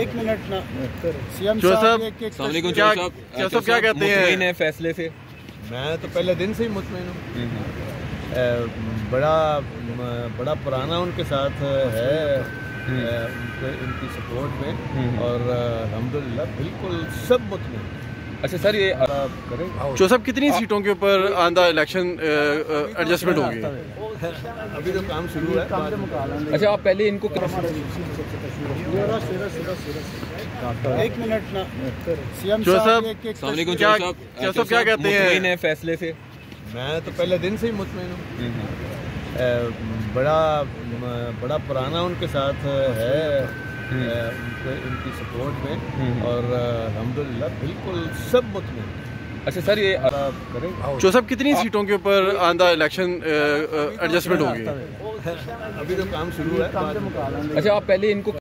एक मिनट ना। सीएम साहब, एक एक सलामकुम क्या- साहब। क्या कहते हैं? फैसले से। मैं तो पहले दिन से ही मुतमिन हूँ। बड़ा बड़ा पुराना उनके साथ है। अ, उनके इनकी सपोर्ट में। और अलहमदिल्ला बिल्कुल सब मुतमिन। अच्छा सर ये जो साहब कितनी सीटों के ऊपर आंदा इलेक्शन एडजस्टमेंट होगी? अभी तो काम शुरू है अच्छा आप पहले इनको एक मिनट ना। सीएम जो साहब, एक एक सलामकुम क्या- साहब। क्या साहब क्या कहते हैं? फैसले से। मैं तो पहले दिन से ही मुतमिन हूँ। बड़ा बड़ा पुराना उनके साथ है। अ, उनके उनकी सपोर्ट में और अलहमदिल्ला बिल्कुल सब मुतमिन। अच्छा सर ये जो सब कितनी सीटों के ऊपर आंदा इलेक्शन एडजस्टमेंट होगी? अभी तो काम शुरू है अच्छा आप पहले इनको